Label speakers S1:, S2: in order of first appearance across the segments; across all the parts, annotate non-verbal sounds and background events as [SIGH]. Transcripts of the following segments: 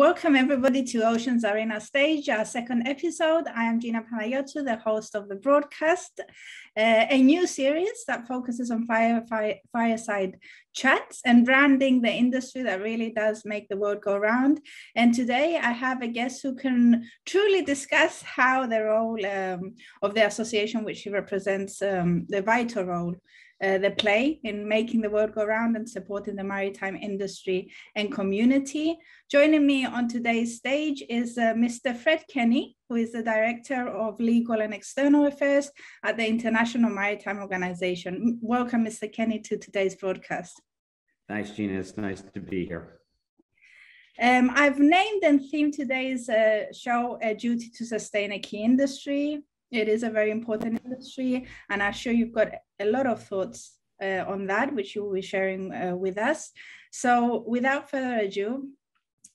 S1: Welcome everybody to Oceans Arena Stage, our second episode. I am Gina Panayiotou, the host of the broadcast, uh, a new series that focuses on fire, fire, fireside chats and branding the industry that really does make the world go round. And today I have a guest who can truly discuss how the role um, of the association, which he represents, um, the vital role uh, the play in making the world go round and supporting the maritime industry and community. Joining me on today's stage is uh, Mr. Fred Kenney, who is the Director of Legal and External Affairs at the International Maritime Organization. Welcome, Mr. Kenney, to today's broadcast.
S2: Thanks, Gina. It's nice to be here.
S1: Um, I've named and themed today's uh, show a duty to sustain a key industry. It is a very important industry, and I'm sure you've got a lot of thoughts uh, on that, which you will be sharing uh, with us. So, without further ado,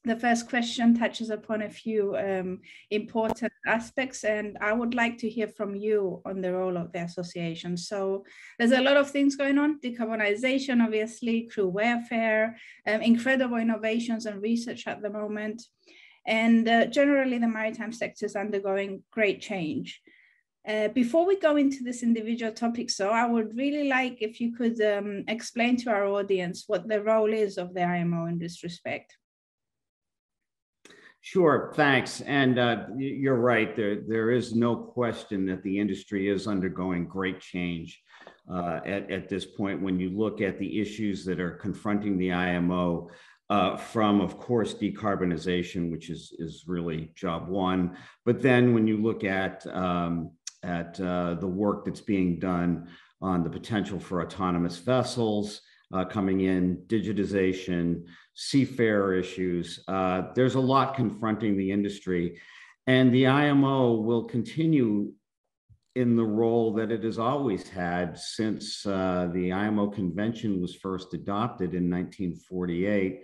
S1: the first question touches upon a few um, important aspects, and I would like to hear from you on the role of the association. So, there's a lot of things going on decarbonization, obviously, crew welfare, um, incredible innovations and research at the moment. And uh, generally, the maritime sector is undergoing great change. Uh, before we go into this individual topic, so I would really like if you could um, explain to our audience what the role is of the IMO in this respect.
S2: Sure, thanks. And uh, you're right, there, there is no question that the industry is undergoing great change uh, at, at this point when you look at the issues that are confronting the IMO. Uh, from, of course, decarbonization, which is, is really job one. But then when you look at um, at uh, the work that's being done on the potential for autonomous vessels uh, coming in, digitization, seafarer issues. Uh, there's a lot confronting the industry. And the IMO will continue in the role that it has always had since uh, the IMO convention was first adopted in 1948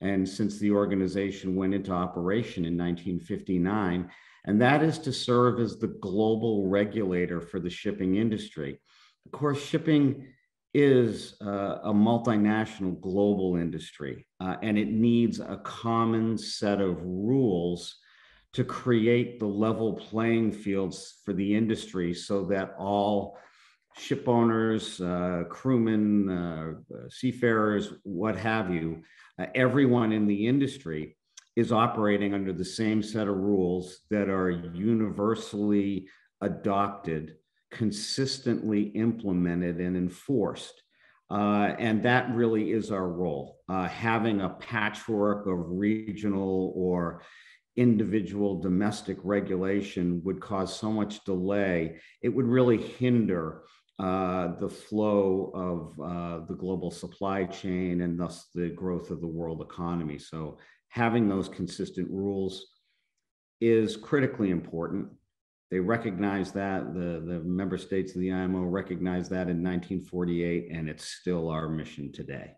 S2: and since the organization went into operation in 1959 and that is to serve as the global regulator for the shipping industry. Of course, shipping is uh, a multinational global industry, uh, and it needs a common set of rules to create the level playing fields for the industry so that all ship owners, uh, crewmen, uh, seafarers, what have you, uh, everyone in the industry is operating under the same set of rules that are universally adopted, consistently implemented, and enforced. Uh, and that really is our role. Uh, having a patchwork of regional or individual domestic regulation would cause so much delay. It would really hinder uh, the flow of uh, the global supply chain and thus the growth of the world economy. So having those consistent rules is critically important. They recognize that, the, the member states of the IMO recognized that in 1948, and it's still our mission today.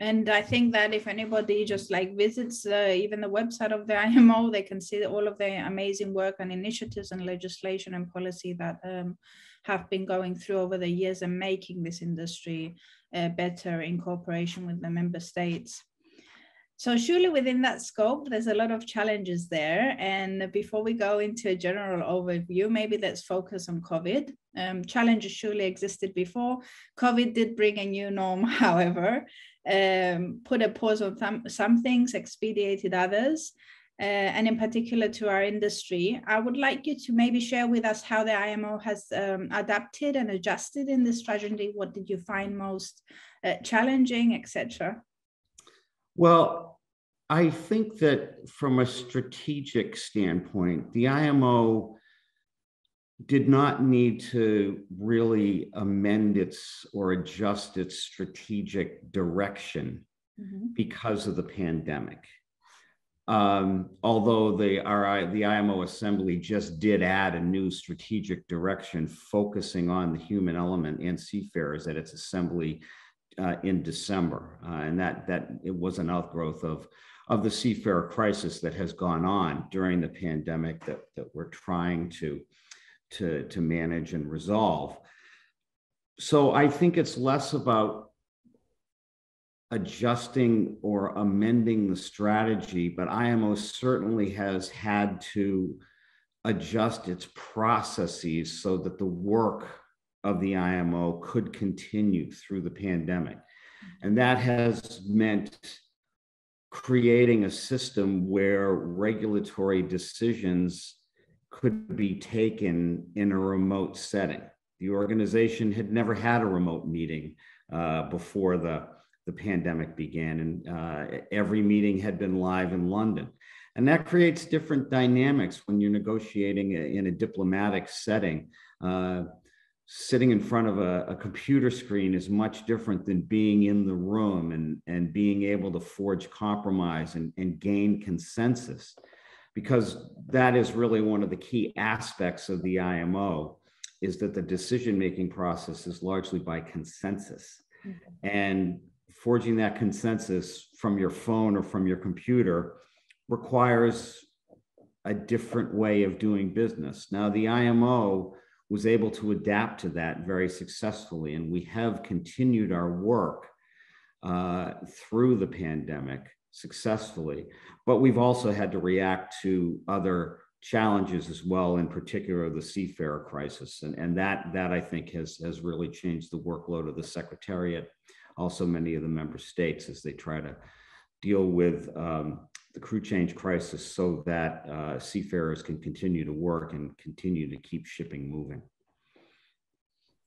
S1: And I think that if anybody just like visits uh, even the website of the IMO, they can see all of the amazing work and initiatives and legislation and policy that um, have been going through over the years and making this industry uh, better in cooperation with the member states. So surely within that scope, there's a lot of challenges there. And before we go into a general overview, maybe let's focus on COVID. Um, challenges surely existed before. COVID did bring a new norm, [LAUGHS] however, um, put a pause on th- some things, expedited others. Uh, and in particular to our industry, I would like you to maybe share with us how the IMO has um, adapted and adjusted in this tragedy. What did you find most uh, challenging, etc.?
S2: Well, I think that from a strategic standpoint, the IMO did not need to really amend its or adjust its strategic direction mm-hmm. because of the pandemic. Um, although the RI, the IMO Assembly just did add a new strategic direction focusing on the human element and seafarers at its assembly uh, in December, uh, and that that it was an outgrowth of of the seafarer crisis that has gone on during the pandemic that that we're trying to to to manage and resolve. So I think it's less about adjusting or amending the strategy, but IMO certainly has had to adjust its processes so that the work of the IMO could continue through the pandemic. And that has meant creating a system where regulatory decisions could be taken in a remote setting. The organization had never had a remote meeting uh, before the, the pandemic began, and uh, every meeting had been live in London. And that creates different dynamics when you're negotiating in a diplomatic setting. Uh, sitting in front of a, a, computer screen is much different than being in the room and, and being able to forge compromise and, and gain consensus, because that is really one of the key aspects of the IMO is that the decision-making process is largely by consensus. Mm-hmm. And forging that consensus from your phone or from your computer requires a different way of doing business. Now, the IMO was able to adapt to that very successfully, and we have continued our work uh, through the pandemic successfully. But we've also had to react to other challenges as well, in particular the seafarer crisis, and, and that that I think has has really changed the workload of the Secretariat, also many of the member states as they try to deal with um, the crew change crisis so that uh, seafarers can continue to work and continue to keep shipping moving.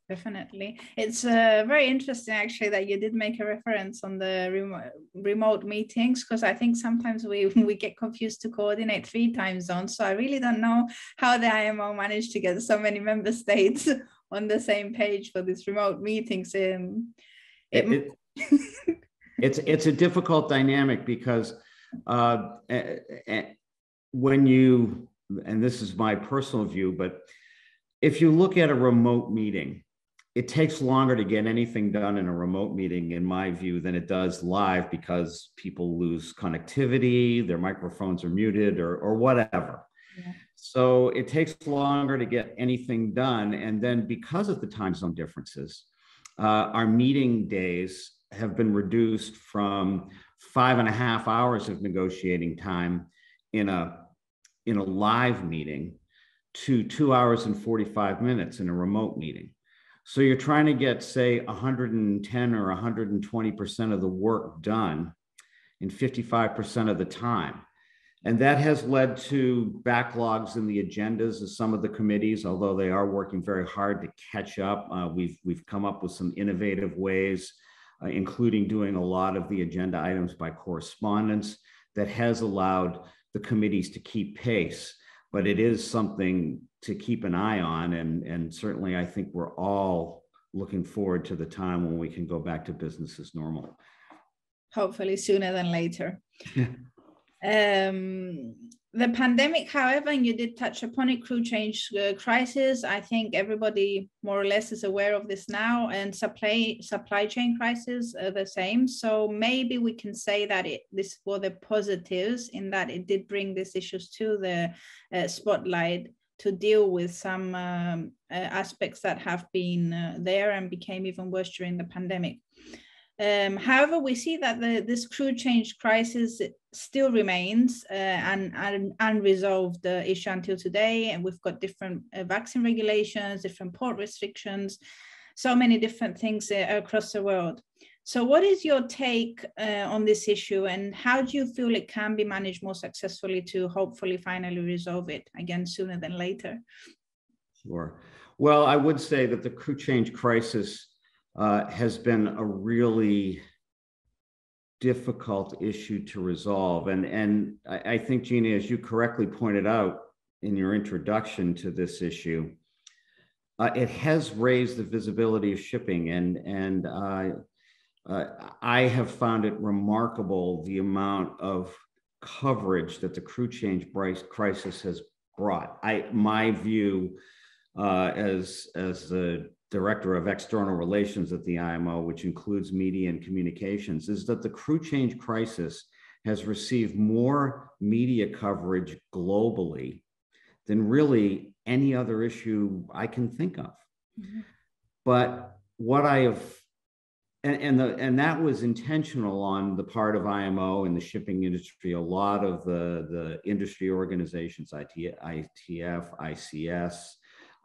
S1: Definitely. It's uh, very interesting actually that you did make a reference on the remote, remote meetings because I think sometimes we, [LAUGHS] we get confused to coordinate three time zones. So I really don't know how the IMO managed to get so many member [LAUGHS] states [LAUGHS] on the same page for these remote meetings. Um,
S2: it, it, it's, it's a difficult dynamic because uh, when you, and this is my personal view, but if you look at a remote meeting, it takes longer to get anything done in a remote meeting, in my view, than it does live because people lose connectivity, their microphones are muted, or, or whatever. Yeah. So it takes longer to get anything done. And then because of the time zone differences, uh, our meeting days have been reduced from five and a half hours of negotiating time in a in a live meeting to two hours and 45 minutes in a remote meeting. So you're trying to get, say, 110 or 120% of the work done in 55% of the time. And that has led to backlogs in the agendas of some of the committees, although they are working very hard to catch up. Uh, we've, we've come up with some innovative ways uh, including doing a lot of the agenda items by correspondence that has allowed the committees to keep pace. But it is something to keep an eye on. And, and certainly, I think we're all looking forward to the time when we can go back to business as normal.
S1: Hopefully, sooner than later. [LAUGHS] um, the pandemic, however, and you did touch upon it, crew change uh, crisis. I think everybody more or less is aware of this now, and supply supply chain crisis are the same. So maybe we can say that it this were the positives in that it did bring these issues to the uh, spotlight to deal with some um, uh, aspects that have been uh, there and became even worse during the pandemic. Um, however, we see that the, this crew change crisis still remains uh, an, unresolved uh, issue until today. And we've got different uh, vaccine regulations, different port restrictions, so many different things uh, across the world. So, what is your take uh, on this issue, and how do you feel it can be managed more successfully to hopefully finally resolve it again sooner than later?
S2: Sure. Well, I would say that the crew change crisis uh, has been a really difficult issue to resolve. And, and I, I, think, Gina, as you correctly pointed out in your introduction to this issue, uh, it has raised the visibility of shipping. And, and uh, uh, I have found it remarkable the amount of coverage that the crew change crisis has brought. I, my view uh, as, as the director of external relations at the IMO, which includes media and communications, is that the crew change crisis has received more media coverage globally than really any other issue I can think of. Mm-hmm. But what I have and, and the and that was intentional on the part of IMO and the shipping industry. A lot of the the industry organizations, IT, ITF, ICS,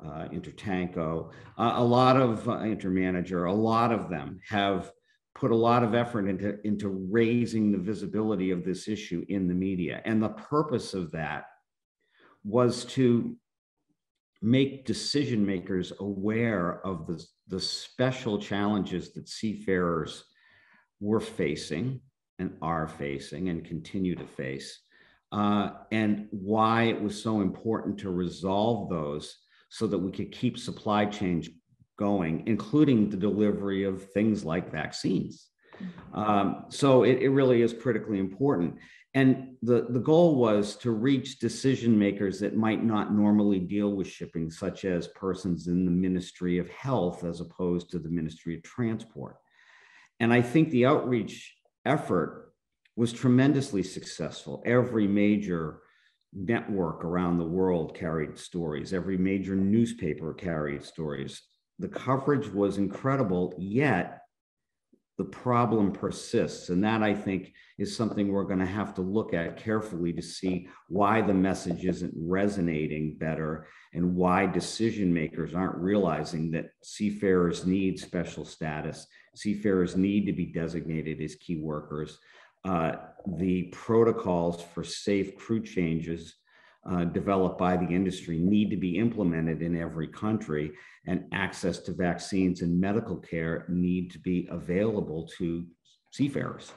S2: uh, Intertanko, uh, a lot of uh, Intermanager, a lot of them have put a lot of effort into into raising the visibility of this issue in the media, and the purpose of that was to make decision makers aware of the, the special challenges that seafarers were facing and are facing and continue to face, uh, and why it was so important to resolve those so that we could keep supply chains going, including the delivery of things like vaccines. Um, so it, it really is critically important. And the, the goal was to reach decision makers that might not normally deal with shipping, such as persons in the Ministry of Health as opposed to the Ministry of Transport. And I think the outreach effort was tremendously successful. Every major network around the world carried stories, every major newspaper carried stories. The coverage was incredible, yet the problem persists. And that I think is something we're going to have to look at carefully to see why the message isn't resonating better and why decision makers aren't realizing that seafarers need special status. Seafarers need to be designated as key workers. Uh, the protocols for safe crew changes uh, developed by the industry need to be implemented in every country, and access to vaccines and medical care need to be available to seafarers.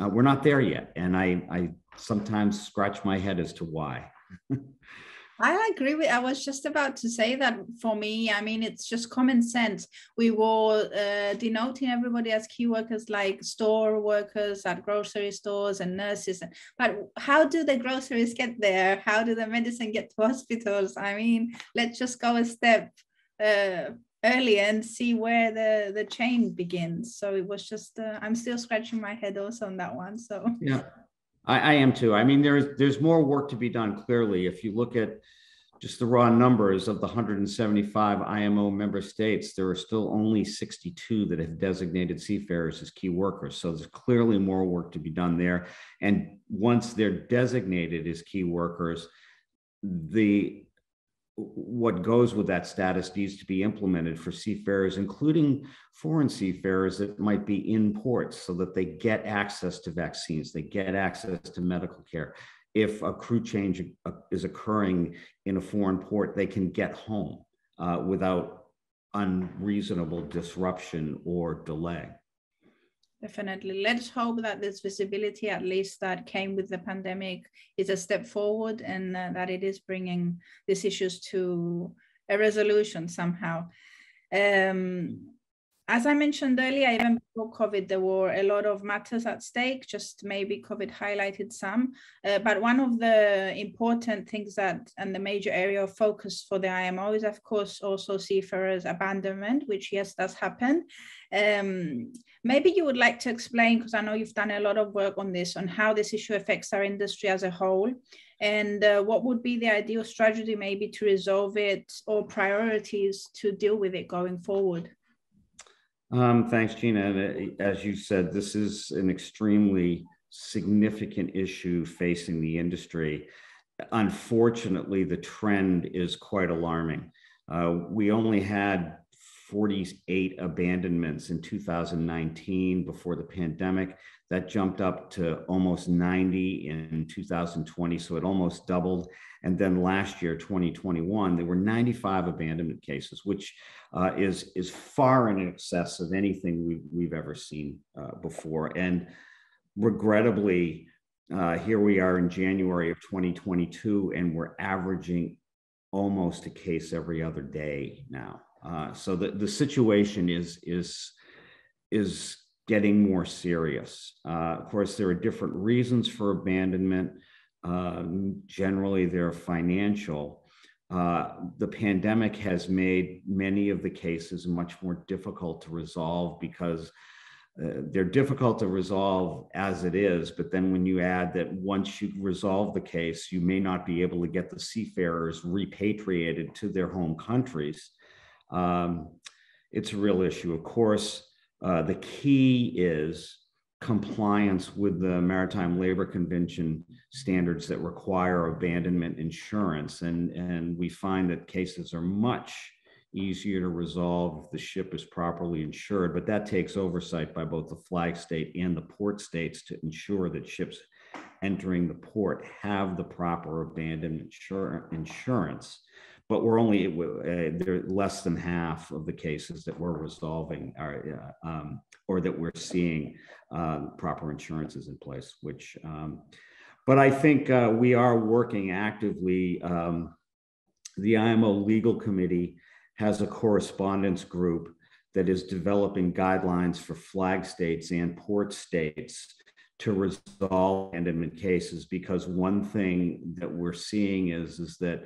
S2: Uh, we're not there yet, and I, I sometimes scratch my head as to why. [LAUGHS]
S1: I agree with. I was just about to say that for me, I mean, it's just common sense. We were uh, denoting everybody as key workers, like store workers at grocery stores and nurses. But how do the groceries get there? How do the medicine get to [LAUGHS] hospitals? I mean, let's just go a step uh, earlier and see where the the chain begins. So it was just. Uh, I'm still scratching my head also on that one. So
S2: yeah. I, I am too. I mean, there's there's more work to be done. Clearly, if you look at just the raw numbers of the 175 IMO member states, there are still only 62 that have designated seafarers as key workers. So there's clearly more work to be done there. And once they're designated as key workers, the what goes with that status needs to be implemented for seafarers, including foreign seafarers that might be in ports, so that they get access to vaccines, they get access to medical care. If a crew change uh, is occurring in a foreign port, they can get home uh, without unreasonable disruption or delay.
S1: Definitely. Let's hope that this visibility, at least that came with the pandemic, is a step forward and uh, that it is bringing these issues to a resolution somehow. Um, as I mentioned earlier, even before COVID, there were a lot of matters at stake, just maybe COVID highlighted some. Uh, but one of the important things that, and the major area of focus for the IMO is, of course, also seafarers' abandonment, which, yes, does happen. Um, maybe you would like to explain, because I know you've done a lot of work on this, on how this issue affects our industry as a whole, and uh, what would be the ideal strategy maybe to resolve it or priorities to deal with it going forward?
S2: Um, thanks, Gina. And uh, as you said, this is an extremely significant issue facing the industry. Unfortunately, the trend is quite alarming. Uh, we only had 48 abandonments in 2019 before the pandemic. That jumped up to almost 90 in 2020, so it almost doubled. And then last year, 2021, there were 95 abandonment cases, which uh, is, is far in excess of anything we've, we've ever seen uh, before. And regrettably, uh, here we are in January of 2022, and we're averaging almost a case every other day now. Uh, so the, the situation is, is, is getting more serious. Uh, of course, there are different reasons for abandonment. Um, generally, they're financial. Uh, the pandemic has made many of the cases much more difficult to resolve because uh, they're difficult to resolve as it is. But then when you add that once you resolve the case, you may not be able to get the seafarers repatriated to their home countries, um, it's a real issue. Of course, uh, the key is compliance with the Maritime Labor Convention standards that require abandonment insurance. And, and we find that cases are much easier to resolve if the ship is properly insured, but that takes oversight by both the flag state and the port states to ensure that ships entering the port have the proper abandonment insur- insurance. But we're only uh, there less than half of the cases that we're resolving are, uh, um, or that we're seeing um, proper insurances in place. Which, um, but I think uh, we are working actively. Um, the IMO legal committee has a correspondence group that is developing guidelines for flag states and port states to resolve abandonment cases because one thing that we're seeing is, is that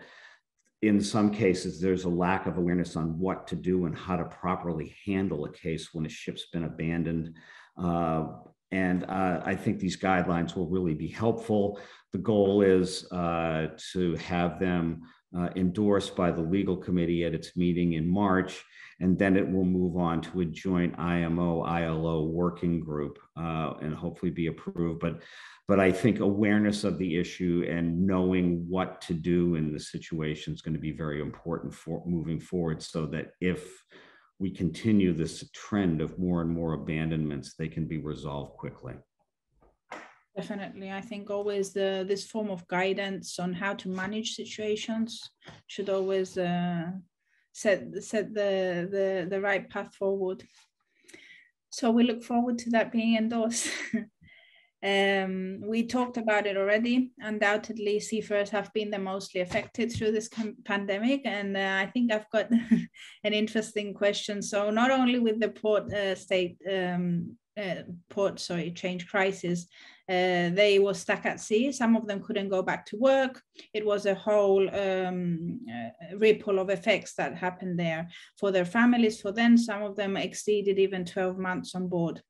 S2: in some cases there's a lack of awareness on what to do and how to properly handle a case when a ship's been abandoned uh, and uh, I think these guidelines will really be helpful. The goal is uh, to have them uh, endorsed by the legal committee at its meeting in March, and then it will move on to a joint IMO ILO working group uh, and hopefully be approved. But but I think awareness of the issue and knowing what to do in the situation is going to be very important for moving forward, so that if we continue this trend of more and more abandonments, they can be resolved quickly.
S1: Definitely, I think always the this form of guidance on how to manage situations should always uh, set set the, the the right path forward. So we look forward to that being endorsed. [LAUGHS] um, we talked about it already. Undoubtedly, seafarers have been the mostly affected through this pandemic, and uh, I think I've got [LAUGHS] an interesting question. So not only with the port uh, state um, uh, port sorry change crisis uh, they were stuck at sea. Some of them couldn't go back to work. It was a whole um, uh, ripple of effects that happened there for their families. For them some of them exceeded even 12 months on board.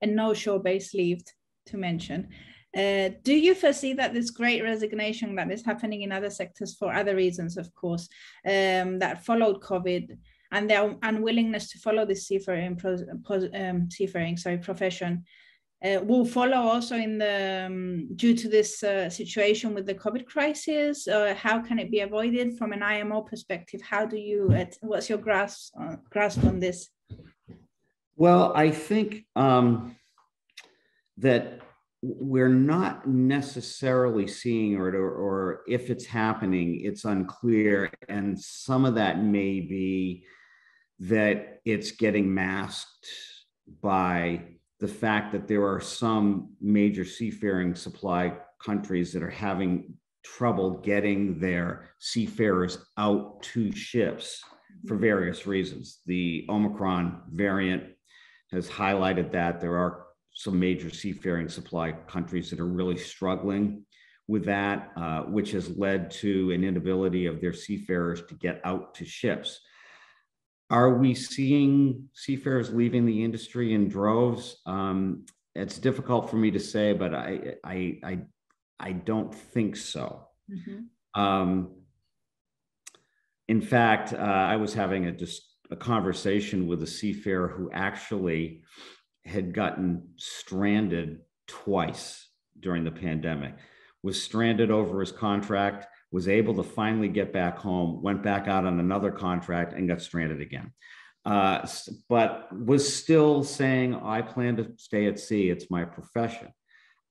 S1: And no shore base leave to mention. Uh, do you foresee that this great resignation that is happening in other sectors for other reasons, of course, um, that followed COVID and their unwillingness to follow the seafaring, um, seafaring sorry, profession uh, will follow also in the um, due to this uh, situation with the COVID crisis? Uh, how can it be avoided from an IMO perspective? How do you? what's your grasp uh, grasp on this?
S2: Well, I think um, that we're not necessarily seeing, or, or if it's happening, it's unclear, and some of that may be that it's getting masked by the fact that there are some major seafaring supply countries that are having trouble getting their seafarers out to ships for various reasons. The Omicron variant has highlighted that there are some major seafaring supply countries that are really struggling with that, uh, which has led to an inability of their seafarers to get out to ships. Are we seeing seafarers leaving the industry in droves? Um, it's difficult for me to say, but I I I, I don't think so. Mm-hmm. Um, in fact, uh, I was having a just a conversation with a seafarer who actually had gotten stranded twice during the pandemic. Was stranded over his contract was able to finally get back home, went back out on another contract and got stranded again. Uh, but was still saying, I plan to stay at sea. It's my profession.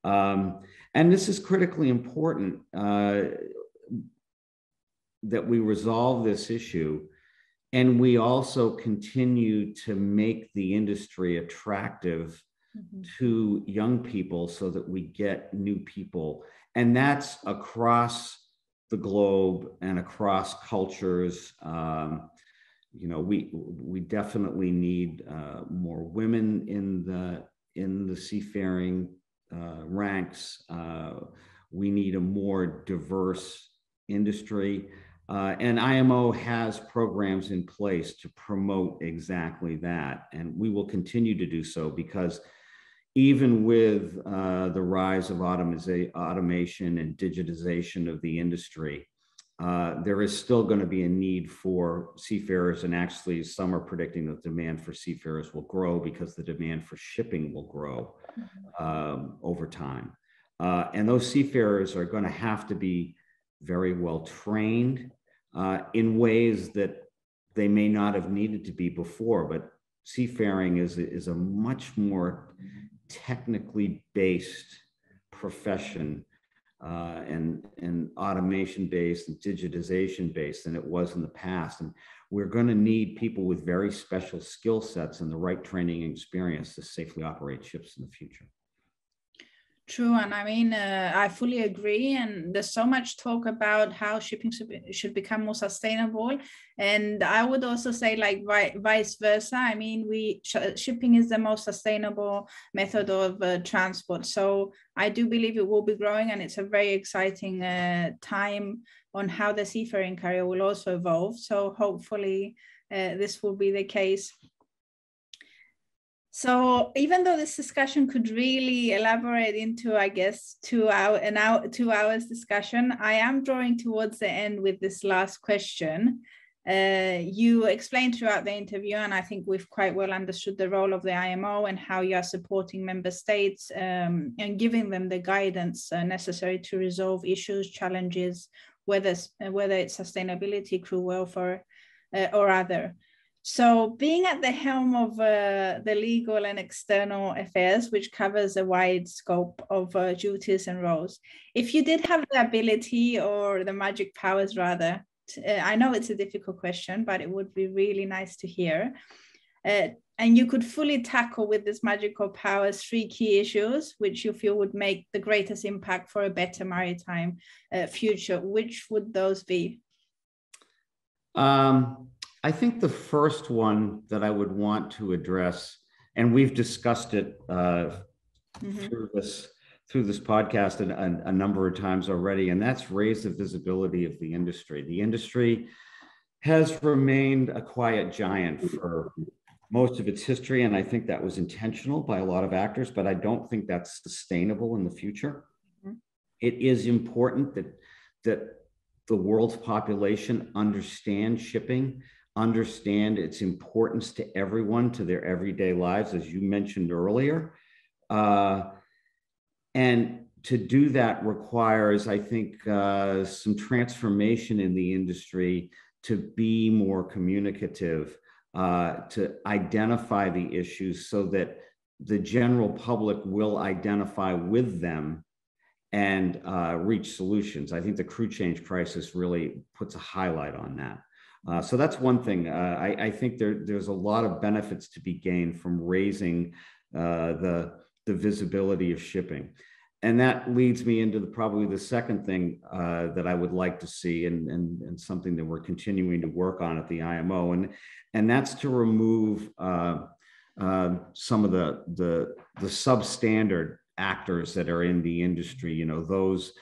S2: Um, and this is critically important uh, that we resolve this issue. And we also continue to make the industry attractive mm-hmm. to young people so that we get new people. And that's across the globe and across cultures. Um, you know, we we definitely need uh, more women in the in the seafaring uh, ranks. Uh, we need a more diverse industry. Uh, and IMO has programs in place to promote exactly that. And we will continue to do so because even with uh, the rise of automation and digitization of the industry, uh, there is still going to be a need for seafarers, and actually, some are predicting that demand for seafarers will grow because the demand for shipping will grow mm-hmm. um, over time. Uh, and those seafarers are going to have to be very well trained uh, in ways that they may not have needed to be before. But seafaring is, is a much more technically based profession uh, and, and automation based and digitization based than it was in the past. And we're going to need people with very special skill sets and the right training experience to safely operate ships in the future.
S1: True, and I mean, uh, I fully agree. And there's so much talk about how shipping should, be, should become more sustainable. And I would also say, like, vice versa. I mean, we sh- shipping is the most sustainable method of uh, transport. So I do believe it will be growing, and it's a very exciting uh, time on how the seafaring career will also evolve. So hopefully, uh, this will be the case so even though this discussion could really elaborate into, I guess, two hour an hour two hours discussion, I am drawing towards the end with this last question. Uh, you explained throughout the interview, and I think we've quite well understood the role of the IMO and how you are supporting member states um, and giving them the guidance uh, necessary to resolve issues, challenges, whether whether it's sustainability, crew welfare, uh, or other. So, being at the helm of uh, the legal and external affairs, which covers a wide scope of uh, duties and roles, if you did have the ability or the magic powers, rather, to, uh, I know it's a difficult question, but it would be really nice to hear. Uh, and you could fully tackle with this magical powers three key issues which you feel would make the greatest impact for a better maritime uh, future. Which would those be?
S2: Um, I think the first one that I would want to address, and we've discussed it uh, mm-hmm. through this through this podcast a, a, a, number of times already, and that's raise the visibility of the industry. The industry has remained a quiet giant for most of its history, and I think that was intentional by a lot of actors, but I don't think that's sustainable in the future. Mm-hmm. It is important that that the world's population understand shipping understand its importance to everyone, to their everyday lives, as you mentioned earlier. Uh, and to do that requires, I think, uh, some transformation in the industry to be more communicative, uh, to identify the issues so that the general public will identify with them and uh, reach solutions. I think the crew change crisis really puts a highlight on that. Uh, so that's one thing. Uh, I, I, think there, there's a lot of benefits to be gained from raising uh, the, the visibility of shipping. And that leads me into the, probably the second thing uh, that I would like to see and, and, and something that we're continuing to work on at the IMO. And, and that's to remove uh, uh, some of the, the, the substandard actors that are in the industry, you know, those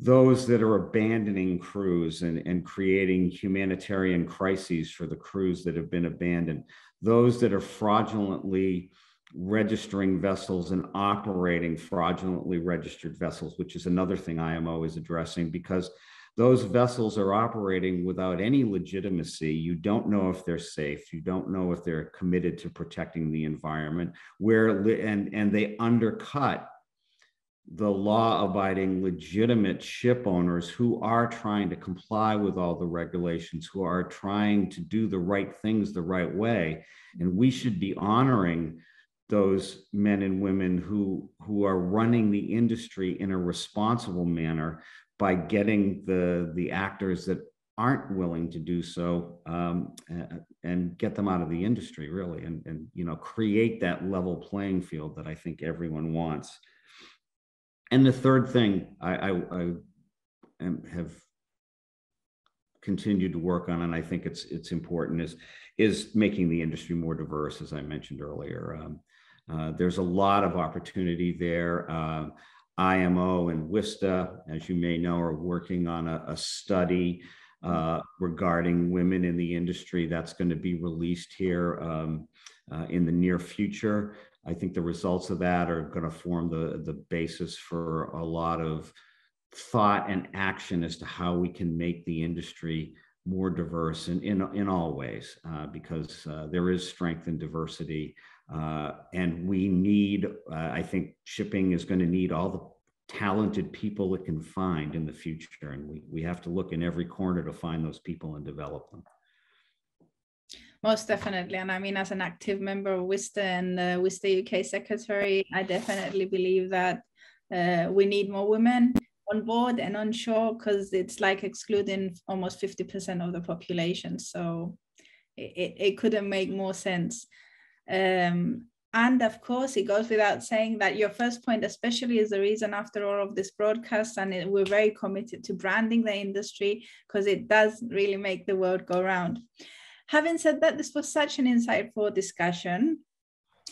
S2: those that are abandoning crews and, and creating humanitarian crises for the crews that have been abandoned, those that are fraudulently registering vessels and operating fraudulently registered vessels, which is another thing IMO is addressing because those vessels are operating without any legitimacy. You don't know if they're safe. You don't know if they're committed to protecting the environment. Where and and they undercut the law abiding legitimate ship owners who are trying to comply with all the regulations, who are trying to do the right things the right way. And we should be honoring those men and women who, who are running the industry in a responsible manner by getting the, the actors that aren't willing to do so um, and get them out of the industry really and, and you know create that level playing field that i think everyone wants and the third thing I, I, I am, have continued to work on, and I think it's it's important, is is making the industry more diverse, as I mentioned earlier. Um, uh, there's a lot of opportunity there. Uh, IMO and WISTA, as you may know, are working on a, a study uh, regarding women in the industry that's going to be released here um, uh, in the near future. I think the results of that are going to form the, the basis for a lot of thought and action as to how we can make the industry more diverse in, in, in all ways, uh, because uh, there is strength in diversity. Uh, and we need, uh, I think shipping is going to need all the talented people it can find in the future. And we, we have to look in every corner to find those people and develop them.
S1: Most definitely. And I mean, as an active member of WISTA and uh, WISTA UK secretary, I definitely believe that uh, we need more women on board and on shore because it's like excluding almost 50% of the population. So it, it couldn't make more sense. Um, and of course, it goes without saying that your first point, especially, is the reason after all of this broadcast, and it, we're very committed to branding the industry because it does really make the world go round. Having said that, this was such an insightful discussion.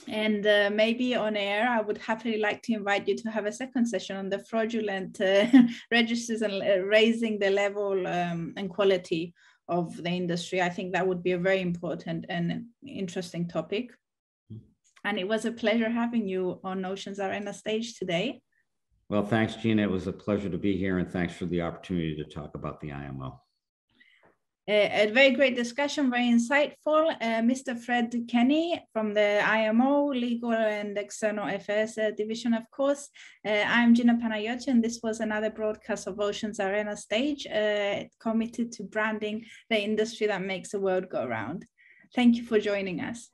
S1: And uh, maybe on air, I would happily like to invite you to have a second session on the fraudulent uh, [LAUGHS] registers and uh, raising the level um, and quality of the industry. I think that would be a very important and interesting topic. And it was a pleasure having you on Oceans Arena stage today.
S2: Well, thanks, Gina. It was a pleasure to be here, and thanks for the opportunity to talk about the IMO
S1: a very great discussion, very insightful. Uh, Mr. Fred Kenney from the IMO Legal and External Affairs uh, Division, of course. Uh, I'm Gina Panayiotou, and this was another broadcast of Oceans Arena Stage, uh, committed to branding the industry that makes the world go round. Thank you for joining us.